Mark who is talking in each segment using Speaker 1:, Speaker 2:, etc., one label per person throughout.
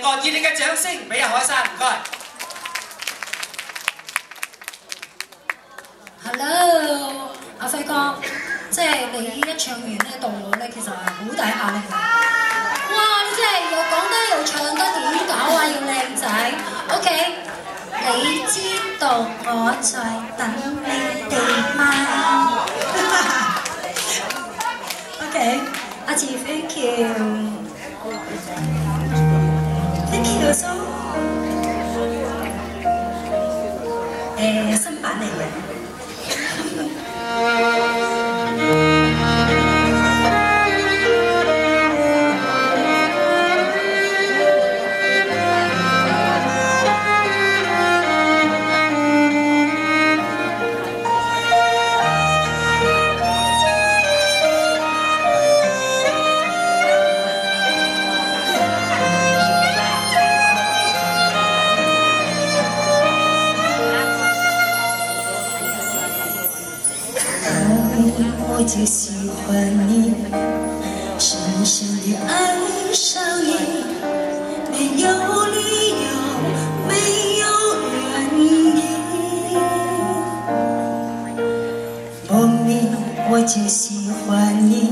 Speaker 1: 成個熱烈嘅掌聲俾阿海山，唔該。
Speaker 2: Hello，阿輝哥，即係你一唱完咧，動腦咧其實係好大壓力。哇！你真係又講得又唱得，點搞啊？要靚仔，OK？你知道我在等你哋嗎？OK，阿志，thank you was over. 就喜欢你，深深地爱上你，没有理由，没有原因。莫名我就喜欢你，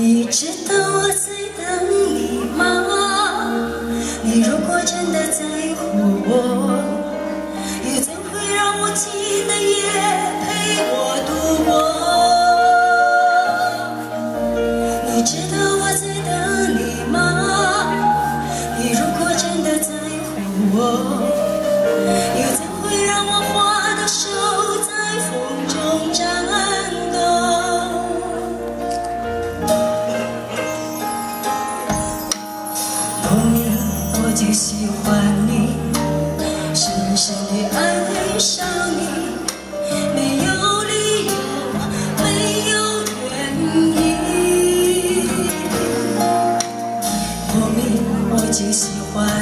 Speaker 2: 你知道我在等你吗？你如果真的在乎我，又怎会让我记得夜陪我度过？你知道我在等你吗？你如果真的在乎我，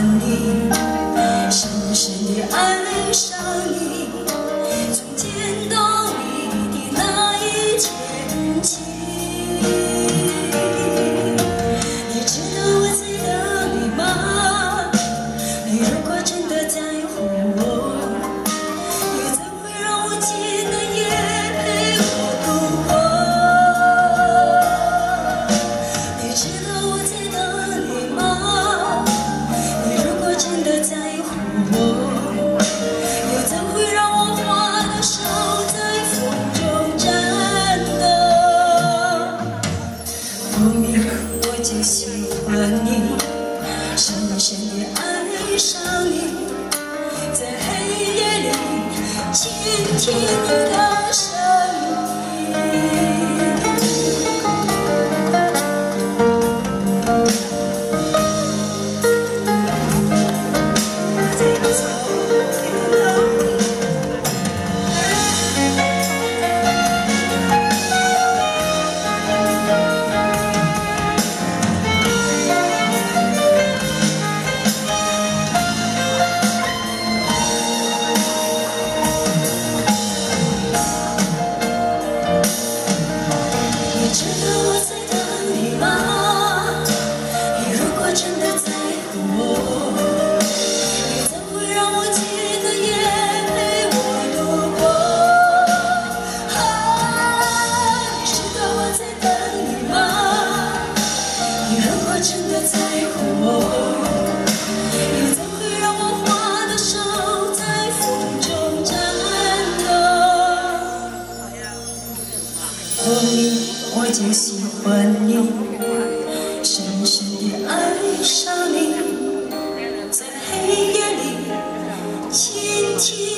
Speaker 2: 你，深深地爱上你，从真的在乎我，又怎会让我花的手在风中颤抖？莫名我就喜欢你，深深地爱上你，在黑夜里倾听你的莫名我就喜欢你，深深地爱上你，在黑夜里倾听。